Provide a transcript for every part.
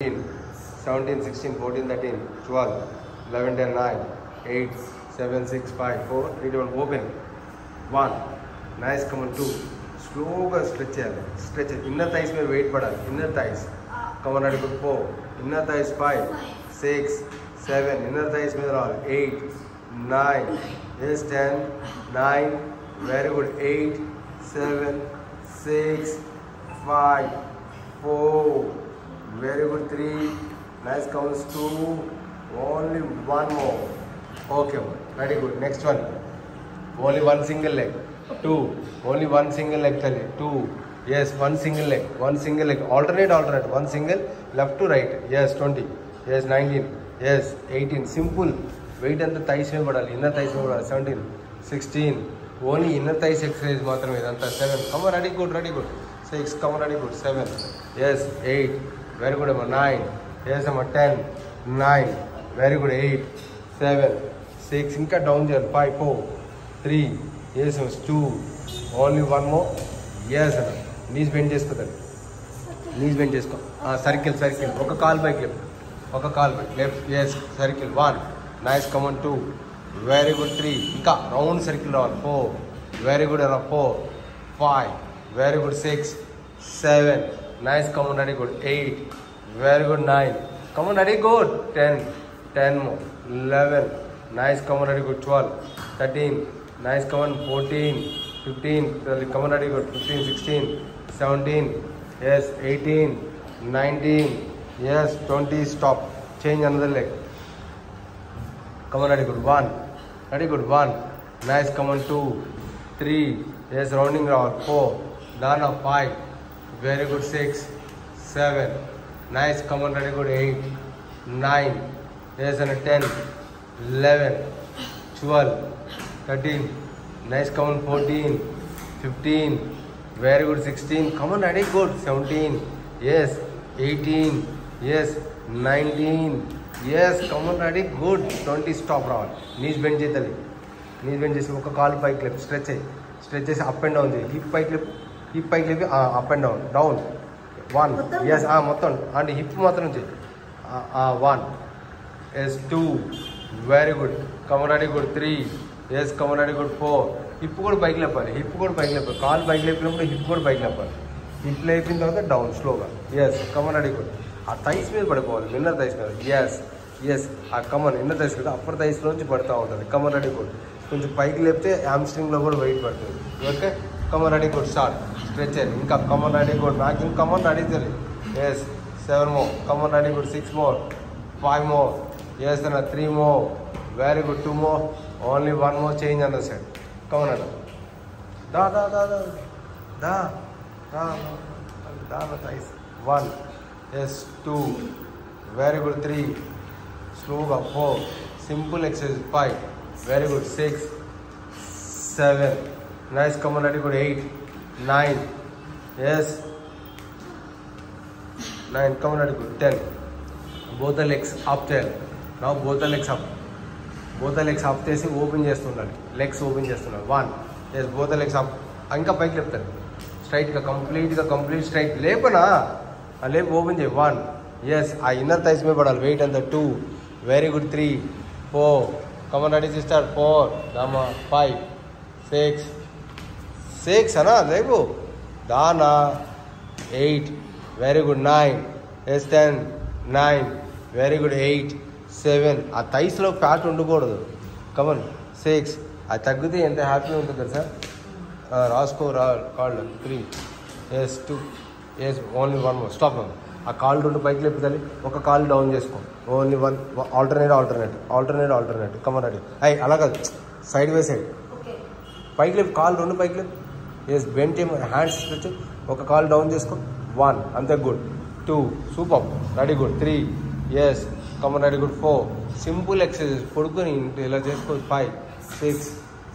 17, 16, 14, 13, 12, 11, 10, 9, 8, 7, 6, 5, 4, 3, 2, 1, open. 1, nice, come on, 2. Slow stretch here. Stretch it. Inner thighs may weight but Inner thighs. Come on, 4. Inner thighs 5, 6, 7. Inner thighs may roll, 8, 9. Yes, 10, 9. Very good. 8, 7, 6, 5, 4, Very good three. Nice counts two. Only one more. Okay, very good. Next one. Only one single leg. Two. Only one single leg. Two. Yes, one single leg. One single leg. Alternate, alternate. One single. Left to right. Yes, 20. Yes, 19. Yes, 18. Simple. Weight అంతా thighs Inner పడాలి inner thighs మీద పడాలి seventeen sixteen only inner thighs exercise Seven. Come on, ready? Good. Ready? Good. Six. Come on, ready? Good. Seven. Yes. Eight. Very good ఏమో nine yes number ten nine very good eight seven six ఇంకా down చేయాలి. Five four three yes number two only one more yes అండి knees bend చేసుకోదండి knees bend చేసుకో. Circle circle ఒక కాల్ bike left ఒక call back left yes circle one nice come on two very good three ఇంకా round circle రావాలి. Four very good అలా four five very good six seven Nice commonality good. 8. Very good. 9. Commonality good. 10. 10 more. 11. Nice commonality good. 12. 13. Nice common. 14. 15. Commonality good. 15. 16. 17. Yes. 18. 19. Yes. 20. Stop. Change another leg. Commonality good. 1. Very good. 1. Nice common. 2. 3. Yes. Rounding round. 4. Done. 5. Very good six seven nice come on ready good eight nine yes లేసిన ten eleven twelve thirteen nice come on fourteen fifteen very good sixteen come on ready good seventeen yes eighteen yes nineteen yes come on ready good twenty stop రావాలి knees bend చేయాలి నీజ్ bend చేసి ఒక కాలు పైకి లెప్ stretch అయ్యి stretch చేసి up and down చేయి. హిప్ పైకి లెప్ హిప్ పైకి లేపి up and down down one? Yes మొత్తం అంటే హిప్ మాత్రం చేయి one yes two very good come on ready good three yes come on ready good four hip కూడా పైకి లేపాలి. హిప్ కూడా పైకి లేపాలి. కాలు పైకి లేపినప్పుడు హిప్ కూడా పైకి లేపాలి. హిప్ లేపిన తర్వాత డౌన్ స్లోగా yes come on ready good ఆ థైస్ మీద పడిపోవాలి. ఇన్నర్ థైస్ మీద. ఎస్ ఎస్ ఆ కమన్ ఇన్నర్ థైస్ కదా అప్పర్ థైస్ నుంచి పడుతూ ఉంటుంది. కమన్ రెడీ గుడ్ కొంచెం పైకి లేపితే హ్యామ్స్ట్రింగ్లో కూడా వెయిట్ పడుతుంది. Okay come on ready good short stretcher ఇంకా come on ready good maximum come on ready తెలియదు yes seven more come on ready good six more five more yes అన్న three more very good two more only one more change అన్న side come on అన్న. దా దా దా దా. దా దా దా thighs one yes two very good three స్లోగా four simple exercise five very good six seven nice come on ready good eight nine yes nine come on ready good ten both legs up చేయాలి నా both legs up both legs up చేసి open చేస్తుండాలి. Legs open చేస్తున్నాడు one yes both legs up ఇంకా పైకి లేపుతాడు స్ట్రైట్గా కంప్లీట్గా కంప్లీట్ స్ట్రైట్ లేపనా? ఆ లేపు ఓపెన్ చేయి. వన్ ఎస్ ఆ ఇన్నర్ థైస్ మీద పడాలి. వెయిట్ అంత two very good three four come on ready sister four దామా five six six అనా? లేవు. దానా? Eight very good nine yes ten nine very good eight seven ఆ థైస్లో ఫ్యాట్ ఉండకూడదు. కమన్ సిక్స్ అది తగ్గితే ఎంత హ్యాపీ ఉంటుంది కదా సార్ రాసుకో రా కాళ్ళు. Three yes two yes only one more stop ఆ కాళ్ళు రెండు పైకి లేపుతాలి ఒక కాలు డౌన్ చేసుకో. Only one alternate alternate alternate alternate come on ready అయ్యి అలా కాదు. సైడ్ బై సైడ్ పైకి లేపు కాలు రెండు పైకి లేపు. ఎస్ బెంట్ హ్యాండ్స్ స్ట్రెచ్ ఒక కాల్ డౌన్ చేసుకో. వన్ అంతే good two super ready good three yes come on ready good four simple exercise పడుకొని ఇలా చేసుకోవచ్చు five six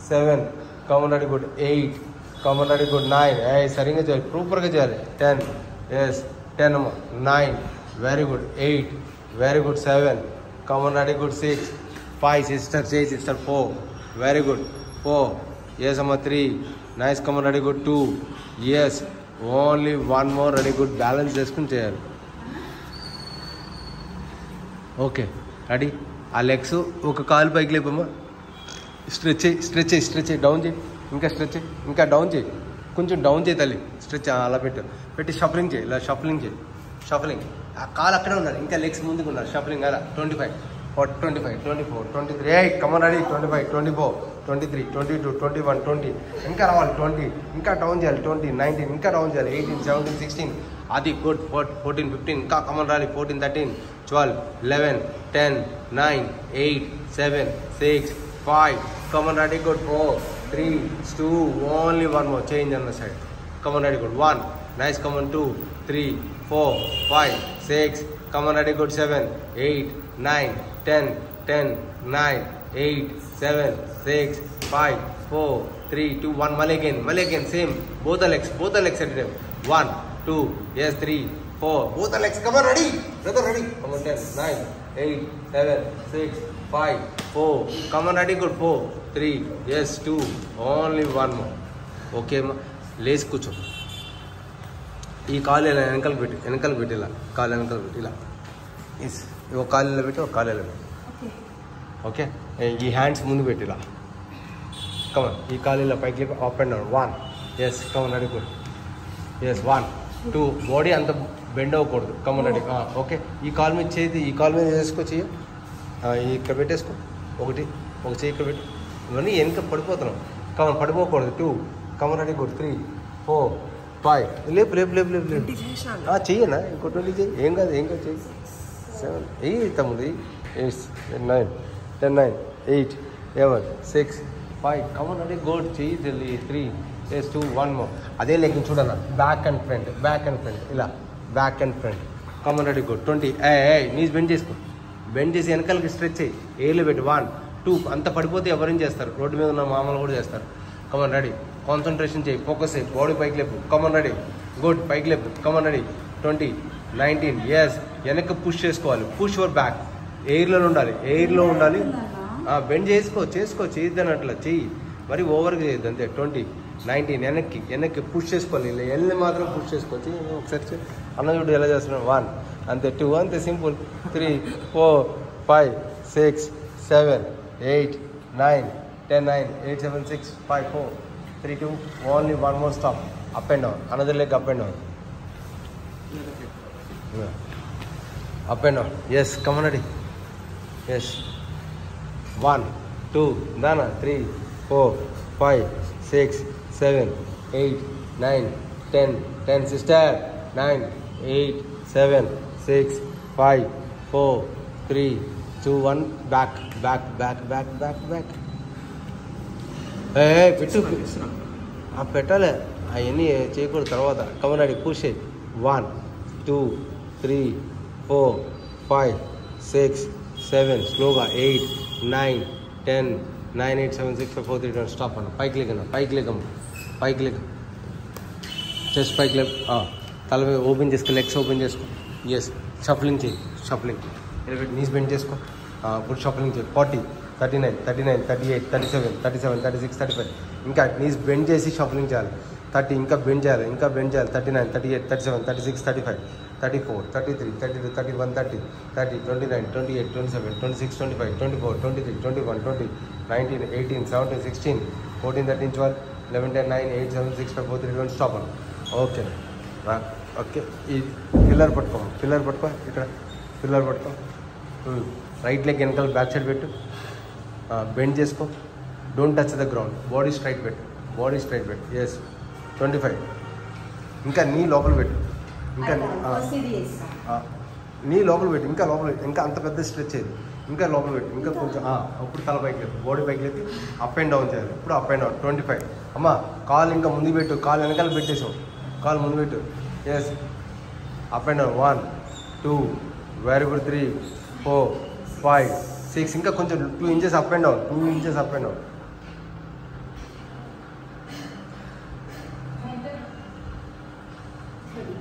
seven come on ready good eight come on ready good nine ఏ సరిగ్గా చేయాలి. ప్రూపర్గా చేయాలి. Ten yes ten nine very good eight very good seven come on ready good six five sister six sister four very good four yes అమ్మ three nice come on ready good two yes only one more ready good balance చేసుకుని చేయాలి. Okay ready ఆ legs ఒక కాలు పైకి లేపమ్మా stretch చేయి stretch చేయి స్ట్రెచ్ చేయి డౌన్ చేయి. ఇంకా స్ట్రెచ్ చేయి ఇంకా డౌన్ చేయి. కొంచెం డౌన్ చేయి తల్లి. స్ట్రెచ్ అలా పెట్టు. పెట్టి షఫలింగ్ చేయి ఇలా షఫలింగ్ చేయి. షఫలింగ్ ఆ కాలు అక్కడే ఉన్నారు ఇంకా లెగ్స్ ముందుకు ఉన్నారు షఫలింగ్ అలా twenty five twenty five twenty four twenty three I come on ready twenty five twenty four twenty three twenty two twenty one twenty ఇంకా రావాలి ట్వంటీ ఇంకా డౌన్ చేయాలి ట్వంటీ నైన్టీన్ ఇంకా డౌన్ చేయాలి ఎయిటీన్ సెవెంటీన్ సిక్స్టీన్ అది good fourteen fifteen ఇంకా come on రాలి fourteen thirteen twelve eleven ten nine eight seven six five come on ready good four three two only one more change అన్న side come on ready good one nice come on two three four five six come on ready good seven eight nine ten ten nine eight seven six five four three two one మళ్ళీ again మళ్ళీ again same both legs both legs at one two yes three four both legs come on ready brother ready come on ten nine eight seven six five four come on ready good four three yes two only one more okay అమ్మా లేచి కూర్చో. ఈ కాలు ఇలా వెనకాల పెట్టి వెనకాల పెట్టి ఇలా. కాలు వెనకాల పెట్టి ఇలా. ఎస్ ఒక కాలు ఇలా పెట్టి ఒక కాలు ఇలా పెట్టి ఓకే ఈ హ్యాండ్స్ ముందు పెట్టి ఇలా. కమన్ ఈ కాలు ఇలా పైకి up and down one yes come on ready good yes one two body అంత బెండ్ అవ్వకూడదు. కమన్ రెడీ ఓకే ఈ కాలు మీద చేతి ఈ కాలు మీద వేసుకో చెయ్యి. ఇక్కడ పెట్టేసుకో. ఒకటి. ఒక చెయ్యి ఇక్కడ పెట్టు. ఇవన్నీ వెనక పడిపోతున్నాం come on పడిపోకూడదు. Two come on ready good three four five లేపు లేపు లేపు లేపు లేపు. చెయ్యనా? ఇంకో ట్వంటీ చెయ్యి. ఏం కాదు ఏం కాదు చెయ్యి. సెవెన్ ఎయిట్ తమ్ముడు eight nine ten nine eight seven six five come on అంటే గోడ్ చెయ్యి తెల్లి three yes two one more అదే లెక్క చూడన్న back and front back and front ఇలా back and front come on ready good twenty ఏ ఏ knees bend చేసుకో. Bend చేసి వెనకాలకి స్ట్రెచ్ చేయి. ఏళ్ళు పెట్టి వన్ టూ అంత పడిపోతే ఎవరేం చేస్తారు? రోడ్డు మీద ఉన్న మామూలు కూడా చేస్తారు. కమన్ రెడీ కాన్సన్ట్రేషన్ చేయి ఫోకస్ చేయి బాడీ పైకి లేపు. కమన్ రెడీ గుడ్ పైకి లేపు. Come on ready twenty nineteen yes వెనక్కి పుష్ చేసుకోవాలి. పుష్ యువర్ బ్యాక్ ఎయిర్లో ఉండాలి. ఎయిర్లో ఉండాలి. బెండ్ చేసుకో చేసుకో చేయొద్దని అట్లా చెయ్యి మరి ఓవర్గా చేయొద్దు అంతే. ట్వంటీ నైన్టీన్ వెనక్కి వెనక్కి పుష్ చేసుకోవాలి. ఇలా ఎల్ని మాత్రం పుష్ చేసుకోవచ్చు ఒకసారి. అన్న చూడు ఎలా చేస్తున్నాడు. వన్ అంతే టూ అంతే simple three four five six seven eight nine ten nine eight seven six five four three two only one more stop up and down another leg up and down up and down yes కమనడి yes one two దానా three four five six seven eight nine ten ten sister nine eight seven six five four three two one back back back back back back ఏ పెట్టు. ఆ పెట్టాలి. అవన్నీ చేయకూడదు తర్వాత. కమనాడి push one two three four five six seven స్లోగా eight nine ten nine eight seven six five four three ten stop అన్న. పైకి లేకన్నా పైకి లేకమ్మ పైకి లేక చెస్ట్ పైకి లే తల ఓపెన్ చేసుకో లెగ్స్ ఓపెన్ చేసుకో. ఎస్ షఫలింగ్ చేయి షఫలింగ్ నీస్ బెండ్ చేసుకో. ఇప్పుడు షఫలింగ్ చేయి. Forty thirty nine thirty nine thirty eight thirty seven thirty seven thirty six thirty five ఇంకా నీస్ బెండ్ చేసి షఫలింగ్ చేయాలి. థర్టీ ఇంకా బెండ్ చేయాలి ఇంకా బెండ్ చేయాలి. Thirty nine thirty eight thirty seven thirty six thirty five thirty four thirty three thirty two thirty one thirty thirty twenty nine twenty eight twenty seven twenty six twenty five twenty four twenty three twenty one twenty nineteen eighteen seventeen sixteen fourteen thirteen twelve eleven ten nine eight seven six five four three twenty stop okay okay ఈ pillar పట్టుకో pillar పట్టుకో ఇక్కడ pillar పట్టుకో. Right leg వెనకాల back side పెట్టు. Bend చేసుకో. Don't touch the ground body straight పెట్టు. Body straight పెట్టు. ఎస్ ట్వంటీ ఫైవ్ ఇంకా నీ లోపల పెట్టు. ఇంకా నీ- లోపల పెట్టు ఇంకా లోపల పెట్టు. ఇంకా అంత పెద్ద స్ట్రెచ్ అయ్యింది ఇంకా లోపల పెట్టు. ఇంకా కొంచెం అప్పుడు తల పైకి లేదు బాడీ పైకి లేదు అప్ అండ్ డౌన్ చేయాలి. ఇప్పుడు up and down twenty five అమ్మ కాలు ఇంకా ముందు పెట్టు. కాలు వెనకాల పెట్టేసావు. కాలు ముందు పెట్టు. Yes up and down one two very good three four five six ఇంకా కొంచెం two inches up and down two inches up and down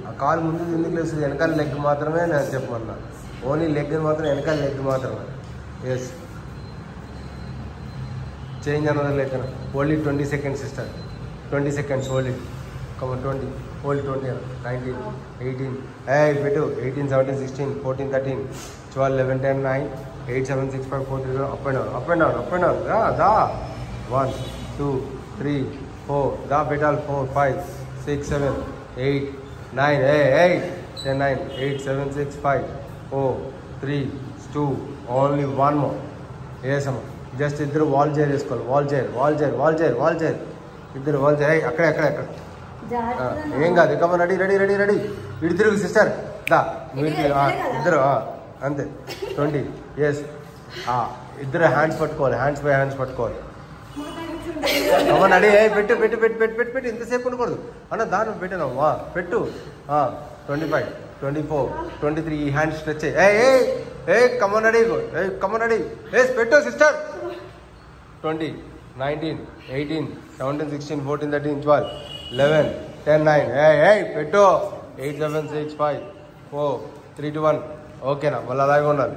ఆ కాలు ముందు ఎందుకు లేస్తుంది వెనకాల లెగ్ మాత్రమే నేను చెప్పమన్నా. ఓన్లీ లెగ్ మాత్రం వెనకాల లెగ్ మాత్రమే. ఎస్ చేంజ్ అన్నది లెక్క ఓన్లీ ట్వంటీ సెకండ్స్ ఇస్తారు twenty seconds only comma twenty only twenty nineteen eighteen ఏ పెట్టు eighteen seventeen sixteen fourteen thirteen twelve eleven ten nine eight seven six five four three up and down up and down up and down దా దా one two three four దా పెట్టాలి four five six seven eight nine ఏ eight ten nine eight seven six five four three two only one more. వేసాము just ఇద్దరు wall chair వేసుకోవాలి. Wall chair wall chair wall chair wall chair. ఇద్దరు wall chair అక్కడే అక్కడే అక్కడ. ఆ, ఏం కాదు కమ్మ రెడీ రెడీ రెడీ రెడీ ఇటు తిరుగు సిస్టర్ దా ఇద్దరు అంతే. ట్వంటీ ఎస్ ఇద్దరు హ్యాండ్స్ పట్టుకోవాలి. హ్యాండ్స్ బై హ్యాండ్స్ పట్టుకోవాలి. అమ్మ నడి ఏ పెట్టు పెట్టు పెట్టు పెట్టు పెట్టు పెట్టు ఎంతసేపు ఉండకూడదు. అన్న దాని పెట్టినమ్మా పెట్టు twenty five twenty four twenty three ఈ హ్యాండ్ స్ట్రెచ్ ఏ. ఏ ఏ కమ్మన్ అడి ఏ కమ్మన్ అడి ఏ పెట్టు sister twenty nineteen eighteen seventeen sixteen fourteen thirteen twelve eleven ten nine ఏ ఏ పెట్టు. Eight seven six five four three two one ఓకేనా మళ్ళీ అలాగే ఉండాలి.